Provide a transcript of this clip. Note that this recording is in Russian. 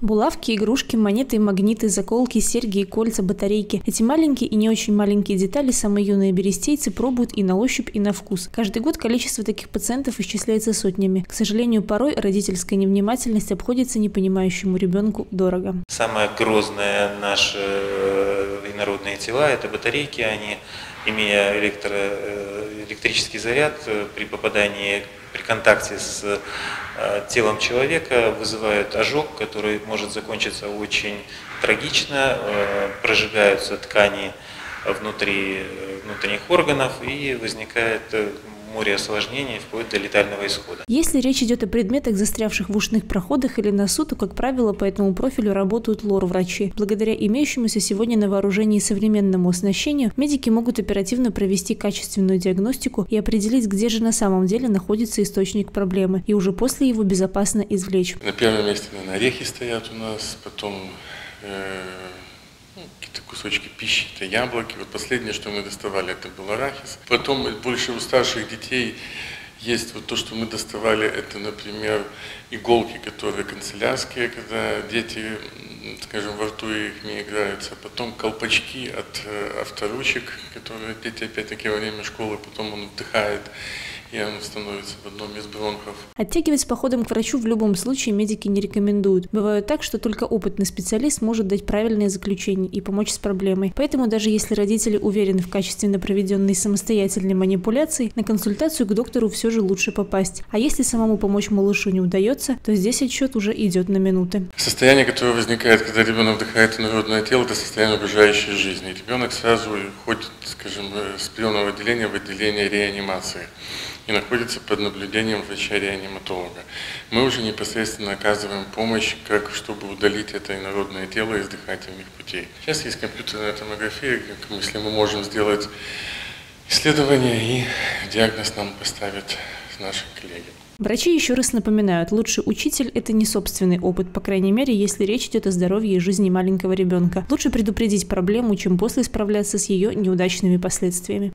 Булавки, игрушки, монеты, магниты, заколки, серьги и кольца, батарейки. Эти маленькие и не очень маленькие детали самые юные берестейцы пробуют и на ощупь, и на вкус. Каждый год количество таких пациентов исчисляется сотнями. К сожалению, порой родительская невнимательность обходится непонимающему ребенку дорого. Самое грозное наши э, инородные тела – это батарейки. Они, имея электро, э, электрический заряд, э, при попадании при контакте с э, телом человека вызывают ожог, который может закончиться очень трагично, э, прожигаются ткани внутри внутренних органов и возникает море осложнений вплоть до летального исхода. Если речь идет о предметах, застрявших в ушных проходах или носу, то, как правило, по этому профилю работают лор-врачи. Благодаря имеющемуся сегодня на вооружении современному оснащению, медики могут оперативно провести качественную диагностику и определить, где же на самом деле находится источник проблемы, и уже после его безопасно извлечь. На первом месте, наверное, орехи стоят у нас, потом э какие-то кусочки пищи, это яблоки. Вот последнее, что мы доставали, это был арахис. Потом больше у старших детей есть вот то, что мы доставали, это, например, иголки, которые канцелярские, когда дети, скажем, во рту их не играются. Потом колпачки от э, авторучек, которые дети, опять-таки, во время школы, потом он вдыхает и оно становится в одном из бронхов. Оттягивать с походом к врачу в любом случае медики не рекомендуют. Бывает так, что только опытный специалист может дать правильное заключение и помочь с проблемой. Поэтому даже если родители уверены в качественно проведенной самостоятельной манипуляции, на консультацию к доктору все же лучше попасть. А если самому помочь малышу не удается, то здесь отчет уже идет на минуты. Состояние, которое возникает, когда ребенок вдыхает инородное тело, это состояние угрожающей жизни. Ребенок сразу ходит, скажем, с приемного отделения в отделение реанимации и находится под наблюдением врача-реаниматолога. Мы уже непосредственно оказываем помощь, как чтобы удалить это инородное тело из дыхательных путей. Сейчас есть компьютерная томография, если мы можем сделать исследование и диагноз нам поставят наши коллеги. Врачи еще раз напоминают, лучший учитель – это не собственный опыт, по крайней мере, если речь идет о здоровье и жизни маленького ребенка. Лучше предупредить проблему, чем после справляться с ее неудачными последствиями.